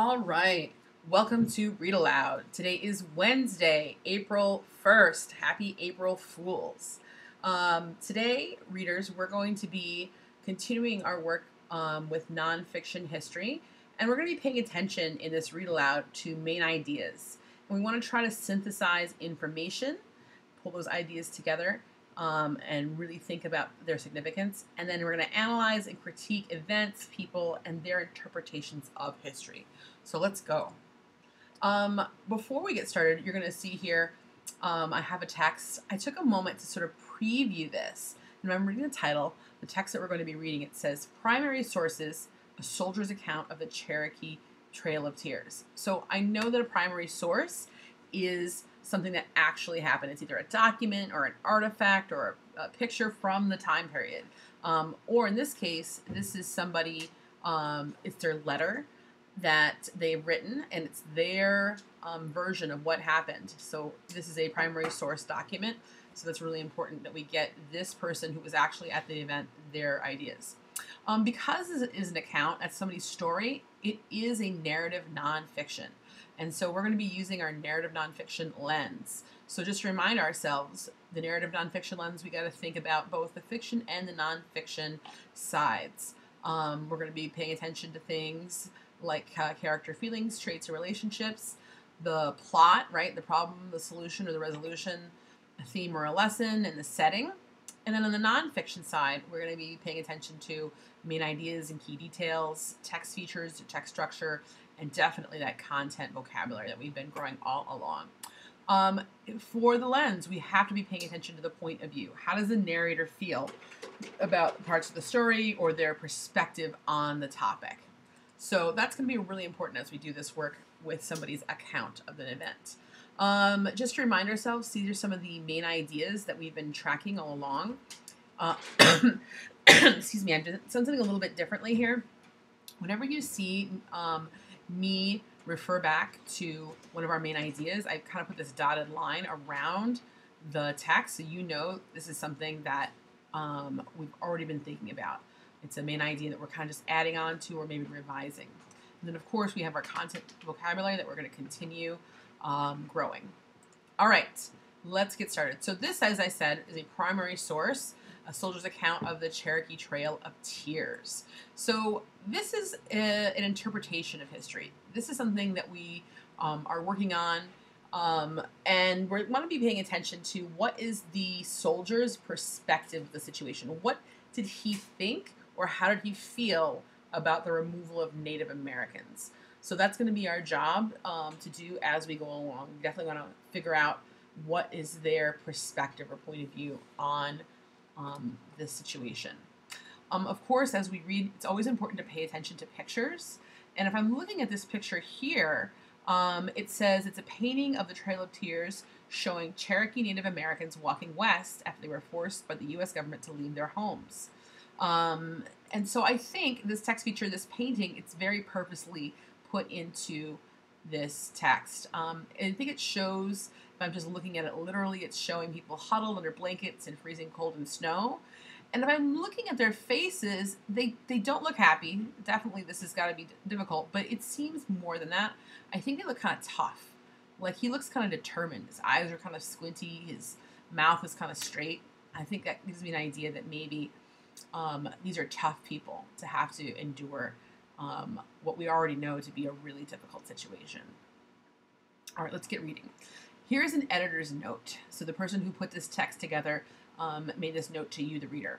All right. Welcome to Read Aloud. Today is Wednesday, April 1st. Happy April Fools. Um, today, readers, we're going to be continuing our work um, with nonfiction history, and we're going to be paying attention in this Read Aloud to main ideas. And we want to try to synthesize information, pull those ideas together, um, and really think about their significance. And then we're going to analyze and critique events, people, and their interpretations of history. So let's go. Um, before we get started, you're going to see here um, I have a text. I took a moment to sort of preview this. And I'm reading the title. The text that we're going to be reading it says Primary Sources A Soldier's Account of the Cherokee Trail of Tears. So I know that a primary source is something that actually happened. It's either a document or an artifact or a, a picture from the time period. Um, or in this case, this is somebody, um, it's their letter that they've written and it's their um, version of what happened. So this is a primary source document. So that's really important that we get this person who was actually at the event their ideas. Um, because this is an account at somebody's story, it is a narrative nonfiction. And so we're going to be using our narrative nonfiction lens. So just remind ourselves, the narrative nonfiction lens, we got to think about both the fiction and the nonfiction sides. Um, we're going to be paying attention to things like uh, character feelings, traits, or relationships, the plot, right, the problem, the solution, or the resolution, a theme or a lesson, and the setting. And then on the nonfiction side, we're going to be paying attention to main ideas and key details, text features, text structure, and definitely that content vocabulary that we've been growing all along. Um, for the lens, we have to be paying attention to the point of view. How does the narrator feel about parts of the story or their perspective on the topic? So that's going to be really important as we do this work with somebody's account of an event. Um, just to remind ourselves, these are some of the main ideas that we've been tracking all along. Uh, excuse me, I'm done something a little bit differently here. Whenever you see um, me refer back to one of our main ideas, I kind of put this dotted line around the text so you know this is something that um, we've already been thinking about. It's a main idea that we're kind of just adding on to or maybe revising. And then, of course, we have our content vocabulary that we're going to continue um, growing. All right, let's get started. So this, as I said, is a primary source, a soldier's account of the Cherokee Trail of Tears. So this is a, an interpretation of history. This is something that we um, are working on, um, and we want to be paying attention to what is the soldier's perspective of the situation. What did he think, or how did he feel about the removal of Native Americans? So that's going to be our job um, to do as we go along. We definitely want to figure out what is their perspective or point of view on um, this situation. Um, of course, as we read, it's always important to pay attention to pictures. And if I'm looking at this picture here, um, it says it's a painting of the Trail of Tears showing Cherokee Native Americans walking west after they were forced by the U.S. government to leave their homes. Um, and so I think this text feature, this painting, it's very purposely put into this text. Um, I think it shows, if I'm just looking at it literally, it's showing people huddled under blankets in freezing cold and snow. And if I'm looking at their faces, they, they don't look happy. Definitely, this has got to be difficult, but it seems more than that. I think they look kind of tough. Like he looks kind of determined. His eyes are kind of squinty. His mouth is kind of straight. I think that gives me an idea that maybe um, these are tough people to have to endure um, what we already know to be a really difficult situation. All right, let's get reading. Here's an editor's note. So the person who put this text together um, made this note to you, the reader.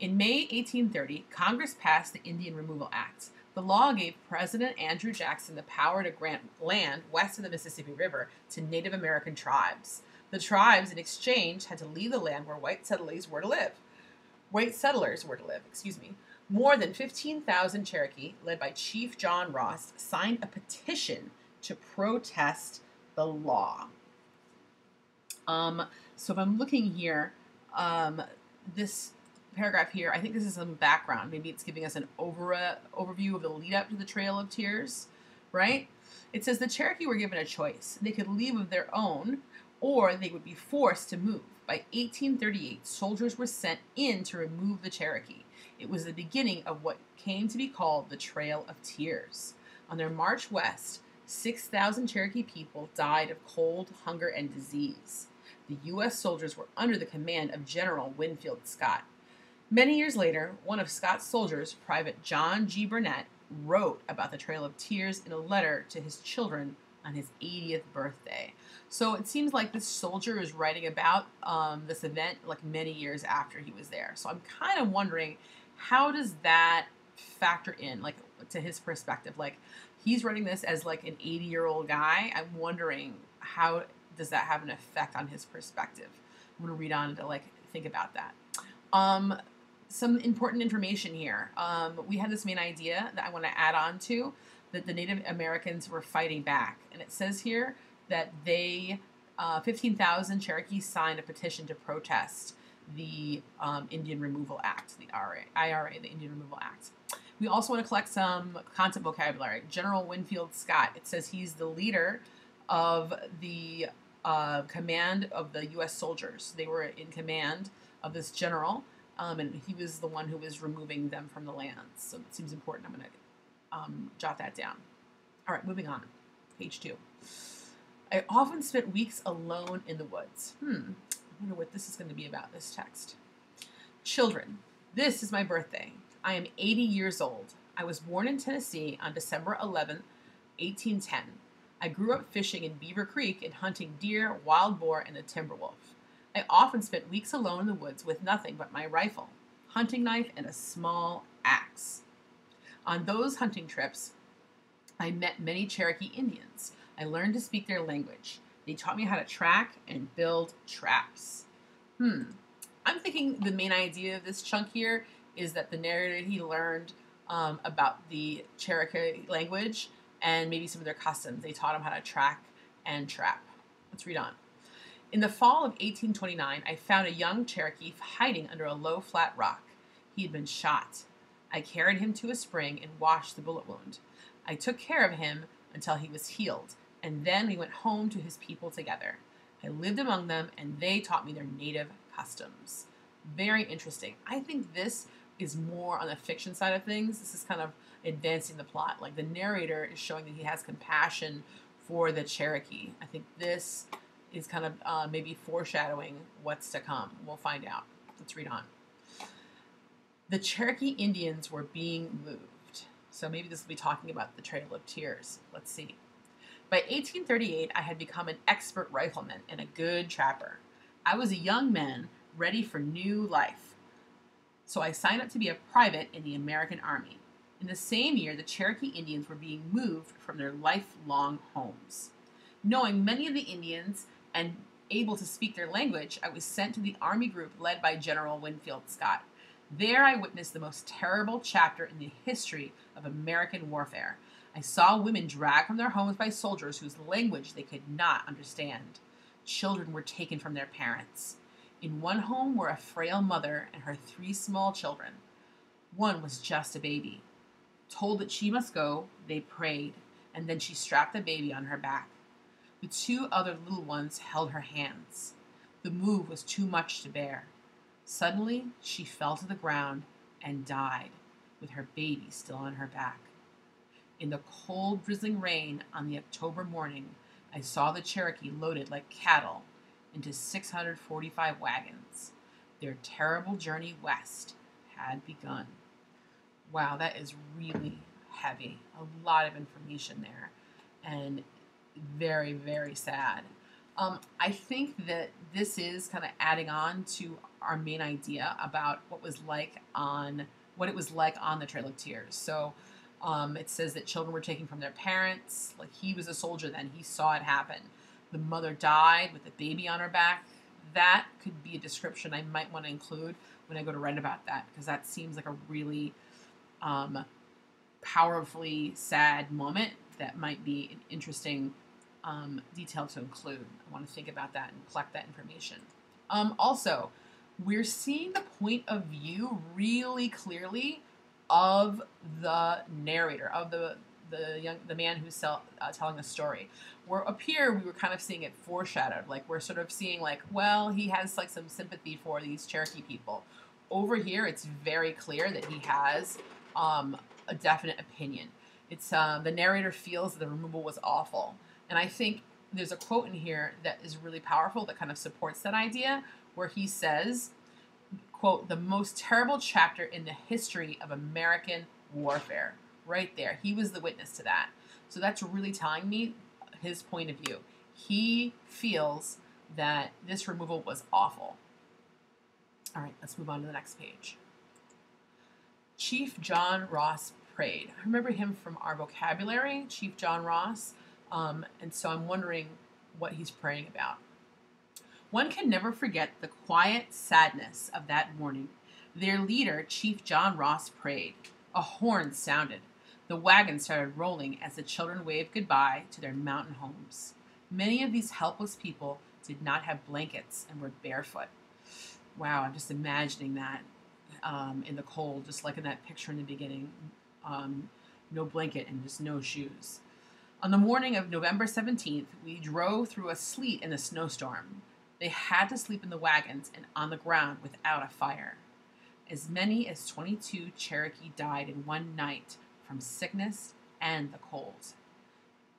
In May 1830, Congress passed the Indian Removal Act. The law gave President Andrew Jackson the power to grant land west of the Mississippi River to Native American tribes. The tribes, in exchange, had to leave the land where white settlers were to live. White settlers were to live, excuse me. More than 15,000 Cherokee, led by Chief John Ross, signed a petition to protest the law. Um, so if I'm looking here, um, this paragraph here, I think this is some background. Maybe it's giving us an over, uh, overview of the lead up to the Trail of Tears, right? It says the Cherokee were given a choice. They could leave of their own, or they would be forced to move. By 1838, soldiers were sent in to remove the Cherokee. It was the beginning of what came to be called the Trail of Tears. On their march west, 6,000 Cherokee people died of cold, hunger, and disease. The U.S. soldiers were under the command of General Winfield Scott. Many years later, one of Scott's soldiers, Private John G. Burnett, wrote about the Trail of Tears in a letter to his children on his 80th birthday. So it seems like this soldier is writing about um, this event like many years after he was there. So I'm kind of wondering how does that factor in, like to his perspective? Like he's writing this as like an 80 year old guy. I'm wondering how does that have an effect on his perspective? I'm gonna read on to like think about that. Um, some important information here. Um, we had this main idea that I want to add on to that the Native Americans were fighting back, and it says here that they uh, 15,000 Cherokees signed a petition to protest the um, Indian Removal Act, the IRA, IRA, the Indian Removal Act. We also want to collect some concept vocabulary. General Winfield Scott, it says he's the leader of the uh, command of the U.S. soldiers. They were in command of this general, um, and he was the one who was removing them from the lands. So it seems important. I'm going to um, jot that down. All right, moving on. Page two. I often spent weeks alone in the woods. Hmm, I wonder what this is going to be about, this text. Children, this is my birthday. I am 80 years old. I was born in Tennessee on December 11, 1810. I grew up fishing in Beaver Creek and hunting deer, wild boar, and the timber wolf. I often spent weeks alone in the woods with nothing but my rifle, hunting knife, and a small axe. On those hunting trips, I met many Cherokee Indians. I learned to speak their language. They taught me how to track and build traps. Hmm. I'm thinking the main idea of this chunk here is that the narrator he learned um, about the Cherokee language and maybe some of their customs. They taught him how to track and trap. Let's read on. In the fall of 1829, I found a young Cherokee hiding under a low, flat rock. He had been shot. I carried him to a spring and washed the bullet wound. I took care of him until he was healed, and then we went home to his people together. I lived among them, and they taught me their native customs. Very interesting. I think this is more on the fiction side of things. This is kind of advancing the plot. Like the narrator is showing that he has compassion for the Cherokee. I think this is kind of uh, maybe foreshadowing what's to come. We'll find out. Let's read on. The Cherokee Indians were being moved. So maybe this will be talking about the Trail of Tears. Let's see. By 1838, I had become an expert rifleman and a good trapper. I was a young man ready for new life. So I signed up to be a private in the American Army. In the same year, the Cherokee Indians were being moved from their lifelong homes. Knowing many of the Indians and able to speak their language, I was sent to the Army group led by General Winfield Scott. There, I witnessed the most terrible chapter in the history of American warfare. I saw women dragged from their homes by soldiers whose language they could not understand. Children were taken from their parents. In one home were a frail mother and her three small children. One was just a baby. Told that she must go, they prayed, and then she strapped the baby on her back. The two other little ones held her hands. The move was too much to bear. Suddenly, she fell to the ground and died, with her baby still on her back. In the cold, drizzling rain on the October morning, I saw the Cherokee loaded like cattle into 645 wagons. Their terrible journey west had begun. Wow, that is really heavy. A lot of information there. And very, very sad. Um, I think that this is kind of adding on to our main idea about what was like on what it was like on the Trail of Tears. So um, it says that children were taken from their parents. Like he was a soldier then, he saw it happen. The mother died with the baby on her back. That could be a description I might want to include when I go to write about that because that seems like a really um, powerfully sad moment that might be an interesting um, detail to include. I want to think about that and collect that information. Um, also, we're seeing the point of view really clearly of the narrator, of the the young the man who's sell, uh, telling the story. Where up here we were kind of seeing it foreshadowed, like we're sort of seeing like, well, he has like some sympathy for these Cherokee people. Over here, it's very clear that he has um, a definite opinion. It's uh, the narrator feels that the removal was awful, and I think there's a quote in here that is really powerful that kind of supports that idea, where he says, "quote the most terrible chapter in the history of American warfare." Right there, he was the witness to that. So that's really telling me his point of view. He feels that this removal was awful. All right, let's move on to the next page. Chief John Ross prayed. I remember him from our vocabulary, Chief John Ross, um, and so I'm wondering what he's praying about. One can never forget the quiet sadness of that morning. Their leader, Chief John Ross, prayed. A horn sounded. The wagon started rolling as the children waved goodbye to their mountain homes. Many of these helpless people did not have blankets and were barefoot. Wow, I'm just imagining that um, in the cold, just like in that picture in the beginning. Um, no blanket and just no shoes. On the morning of November 17th, we drove through a sleet and a snowstorm. They had to sleep in the wagons and on the ground without a fire. As many as 22 Cherokee died in one night from sickness and the cold.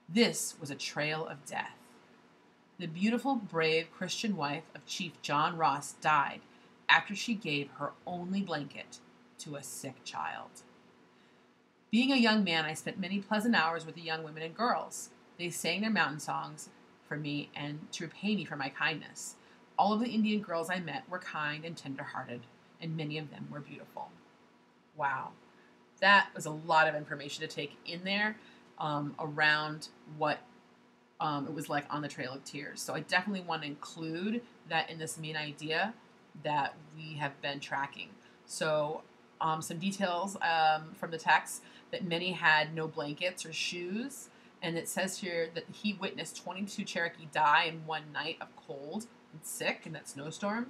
This was a trail of death. The beautiful, brave Christian wife of Chief John Ross died after she gave her only blanket to a sick child. Being a young man, I spent many pleasant hours with the young women and girls. They sang their mountain songs for me and to repay me for my kindness. All of the Indian girls I met were kind and tender hearted, and many of them were beautiful. Wow. That was a lot of information to take in there um, around what um, it was like on the Trail of Tears. So I definitely want to include that in this main idea that we have been tracking. So um, some details um, from the text that many had no blankets or shoes. And it says here that he witnessed 22 Cherokee die in one night of cold and sick in that snowstorm.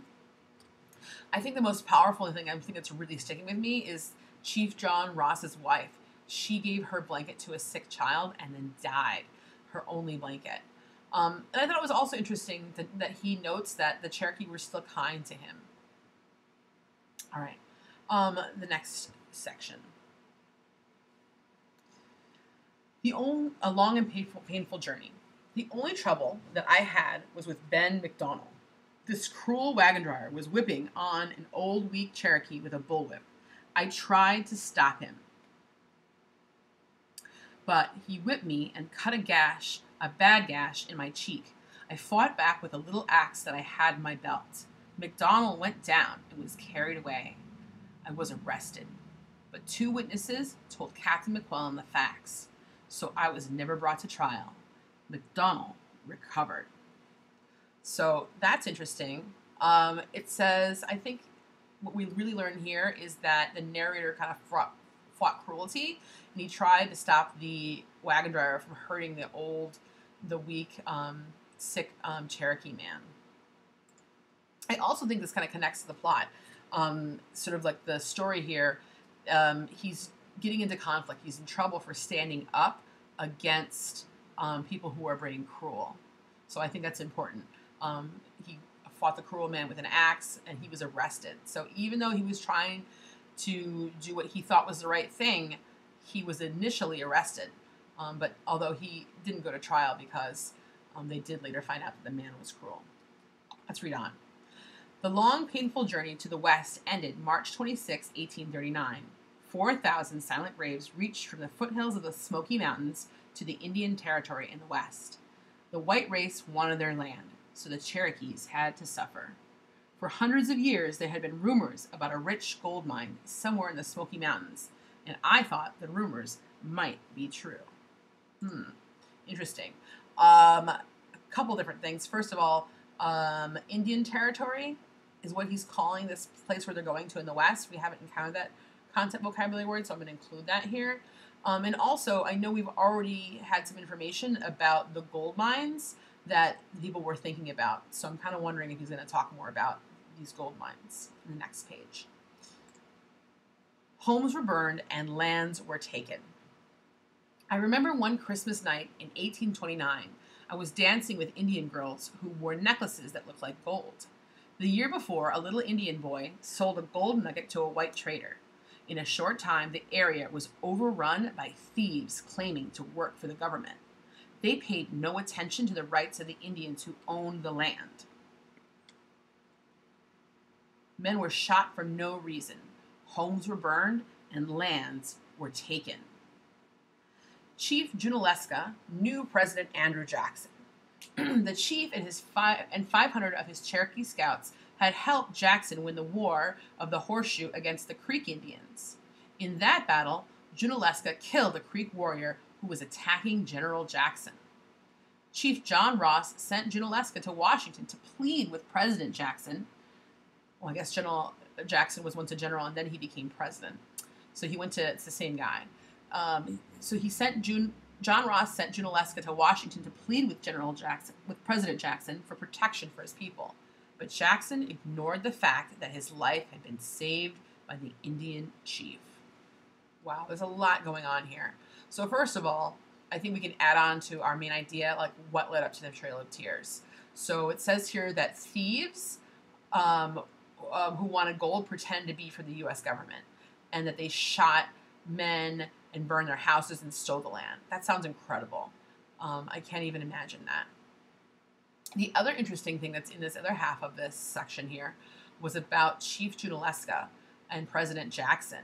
I think the most powerful thing I think that's really sticking with me is Chief John Ross's wife. She gave her blanket to a sick child and then died her only blanket. Um, and I thought it was also interesting that, that he notes that the Cherokee were still kind to him. All right, um, the next section. The only, a long and painful, painful journey. The only trouble that I had was with Ben McDonald. This cruel wagon driver was whipping on an old, weak Cherokee with a bullwhip. I tried to stop him, but he whipped me and cut a gash, a bad gash, in my cheek. I fought back with a little axe that I had in my belt. McDonald went down and was carried away. I was arrested, but two witnesses told Captain McClellan the facts, so I was never brought to trial. McDonald recovered. So that's interesting. Um, it says, I think what we really learn here is that the narrator kind of fought, fought cruelty and he tried to stop the wagon driver from hurting the old, the weak, um, sick um, Cherokee man. I also think this kind of connects to the plot. Um, sort of like the story here, um, he's getting into conflict. He's in trouble for standing up against um, people who are being cruel. So I think that's important. He fought the cruel man with an axe and he was arrested. So even though he was trying to do what he thought was the right thing, he was initially arrested. Um, but although he didn't go to trial because um, they did later find out that the man was cruel. Let's read on. The long, painful journey to the west ended March 26, 1839. 4,000 silent braves reached from the foothills of the Smoky Mountains to the Indian Territory in the west. The white race wanted their land, so the Cherokees had to suffer. For hundreds of years, there had been rumors about a rich gold mine somewhere in the Smoky Mountains, and I thought the rumors might be true. Hmm, interesting. Um, a couple different things. First of all, um, Indian Territory is what he's calling this place where they're going to in the West. We haven't encountered that concept vocabulary word, so I'm going to include that here. Um, and also, I know we've already had some information about the gold mines that people were thinking about. So I'm kind of wondering if he's going to talk more about these gold mines in the next page. Homes were burned and lands were taken. I remember one Christmas night in 1829, I was dancing with Indian girls who wore necklaces that looked like gold. The year before, a little Indian boy sold a gold nugget to a white trader. In a short time, the area was overrun by thieves claiming to work for the government. They paid no attention to the rights of the Indians who owned the land. Men were shot for no reason, homes were burned, and lands were taken. Chief Junaluska knew President Andrew Jackson. the chief and his five and 500 of his Cherokee scouts had helped Jackson win the War of the Horseshoe against the Creek Indians. In that battle, Junaluska killed a Creek warrior who was attacking General Jackson. Chief John Ross sent Junaluska to Washington to plead with President Jackson. Well, I guess General Jackson was once a general and then he became president. So he went to, it's the same guy. Um, so he sent June, John Ross sent June Junaluska to Washington to plead with General Jackson, with President Jackson for protection for his people. But Jackson ignored the fact that his life had been saved by the Indian chief. Wow, there's a lot going on here. So first of all, I think we can add on to our main idea, like what led up to the Trail of Tears. So it says here that thieves um, um, who wanted gold pretend to be for the U.S. government, and that they shot men and burned their houses and stole the land. That sounds incredible. Um, I can't even imagine that. The other interesting thing that's in this other half of this section here was about Chief Junaluska and President Jackson.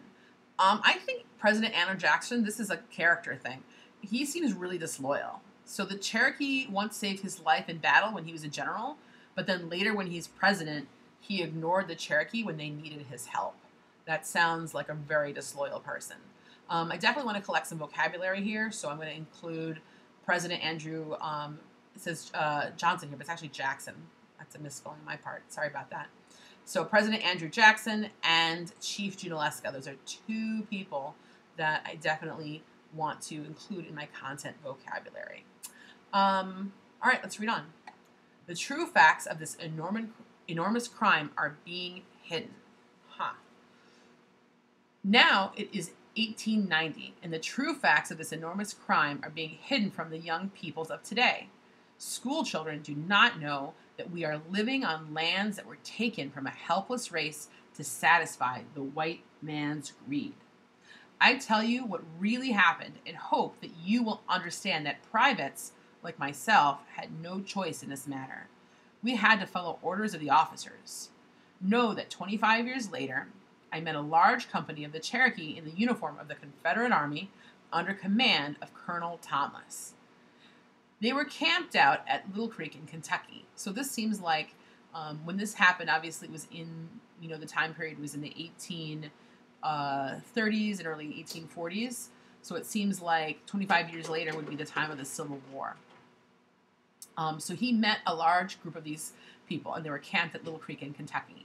Um, I think President Andrew Jackson, this is a character thing. He seems really disloyal. So the Cherokee once saved his life in battle when he was a general, but then later when he's president, he ignored the Cherokee when they needed his help. That sounds like a very disloyal person. Um, I definitely want to collect some vocabulary here, so I'm going to include President Andrew. Um, it says uh, Johnson here, but it's actually Jackson. That's a misspelling on my part. Sorry about that. So President Andrew Jackson and Chief Junaluska. Those are two people that I definitely want to include in my content vocabulary. Um, all right, let's read on. The true facts of this enormous, enormous crime are being hidden. Huh. Now it is 1890, and the true facts of this enormous crime are being hidden from the young peoples of today. School children do not know that we are living on lands that were taken from a helpless race to satisfy the white man's greed. I tell you what really happened and hope that you will understand that privates, like myself, had no choice in this matter. We had to follow orders of the officers. Know that 25 years later, I met a large company of the Cherokee in the uniform of the Confederate Army under command of Colonel Thomas. They were camped out at Little Creek in Kentucky. So this seems like um, when this happened, obviously it was in, you know, the time period was in the 1830s uh, and early 1840s. So it seems like 25 years later would be the time of the Civil War. Um, so he met a large group of these people, and they were camped at Little Creek in Kentucky.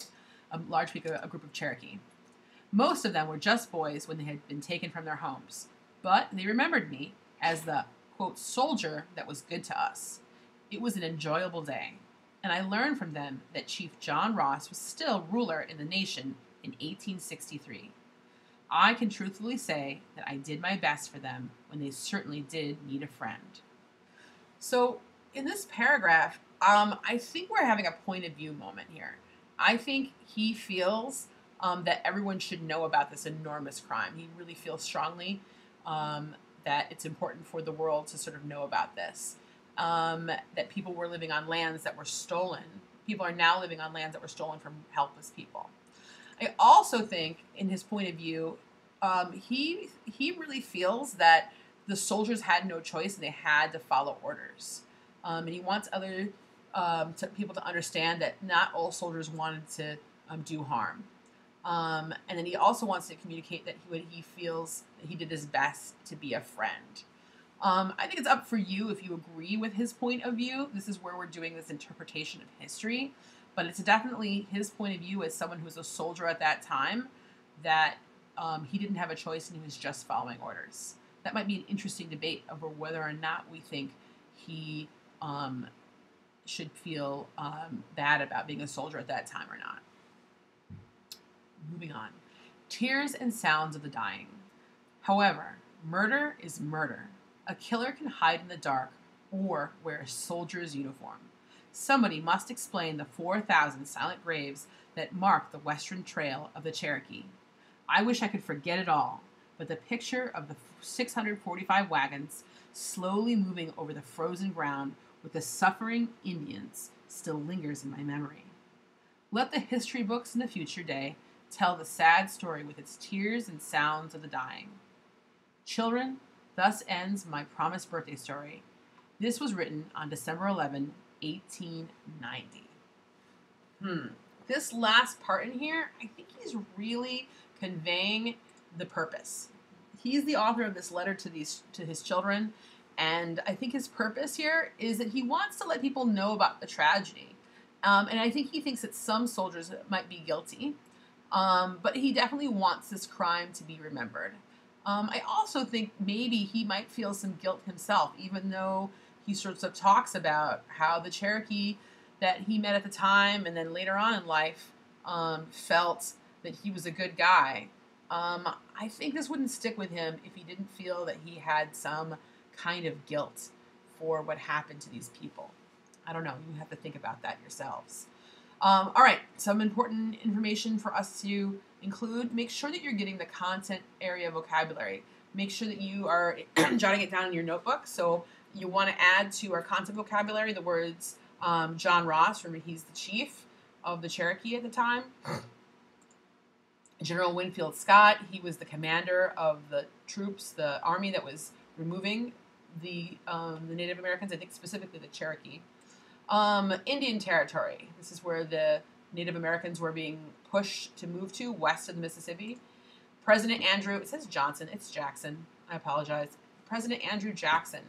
A large group, a group of Cherokee. Most of them were just boys when they had been taken from their homes, but they remembered me as the quote soldier that was good to us. It was an enjoyable day, and I learned from them that Chief John Ross was still ruler in the nation in 1863. I can truthfully say that I did my best for them when they certainly did need a friend. So, in this paragraph, um, I think we're having a point of view moment here. I think he feels um, that everyone should know about this enormous crime. He really feels strongly um, that it's important for the world to sort of know about this. Um, that people were living on lands that were stolen. People are now living on lands that were stolen from helpless people. I also think, in his point of view, um, he he really feels that the soldiers had no choice and they had to follow orders. Um, and he wants other um, to, people to understand that not all soldiers wanted to do harm. Um, and then he also wants to communicate that he, he feels he did his best to be a friend. Um, I think it's up for you if you agree with his point of view. This is where we're doing this interpretation of history. But it's definitely his point of view as someone who was a soldier at that time that um, he didn't have a choice and he was just following orders. That might be an interesting debate over whether or not we think he um, should feel um, bad about being a soldier at that time or not. Moving on. Tears and sounds of the dying. However, murder is murder. A killer can hide in the dark or wear a soldier's uniform. Somebody must explain the 4,000 silent graves that mark the western trail of the Cherokee. I wish I could forget it all, but the picture of the 645 wagons slowly moving over the frozen ground with the suffering Indians still lingers in my memory. Let the history books in the future day tell the sad story with its tears and sounds of the dying. Children, thus ends my promised birthday story. This was written on December 11, 1890. Hmm. This last part in here, I think he's really conveying the purpose. He's the author of this letter to these to his children, and I think his purpose here is that he wants to let people know about the tragedy. Um, and I think he thinks that some soldiers might be guilty, um, but he definitely wants this crime to be remembered. Um, I also think maybe he might feel some guilt himself, even though he sort of talks about how the Cherokee that he met at the time and then later on in life um, felt that he was a good guy. Um, I think this wouldn't stick with him if he didn't feel that he had some kind of guilt for what happened to these people. I don't know. You have to think about that yourselves. Um, all right, some important information for us to include. Make sure that you're getting the content area vocabulary. Make sure that you are jotting it down in your notebook. So you want to add to our content vocabulary the words um, John Ross. Remember, he's the chief of the Cherokee at the time. General Winfield Scott, he was the commander of the troops, the army that was removing the um, the Native Americans. I think specifically the Cherokee. Um, Indian Territory. This is where the Native Americans were being pushed to move to west of the Mississippi. President Andrew, it says Johnson, it's Jackson. I apologize. President Andrew Jackson.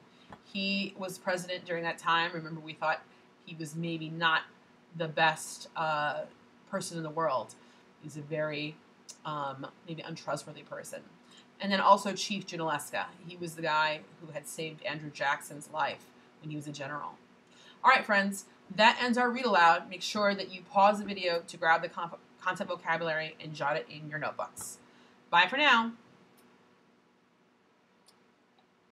He was president during that time. Remember, we thought he was maybe not the best uh, person in the world. He's a very um, maybe untrustworthy person. And then also Chief Junaluska. He was the guy who had saved Andrew Jackson's life when he was a general. All right, friends, that ends our read aloud. Make sure that you pause the video to grab the content vocabulary and jot it in your notebooks. Bye for now.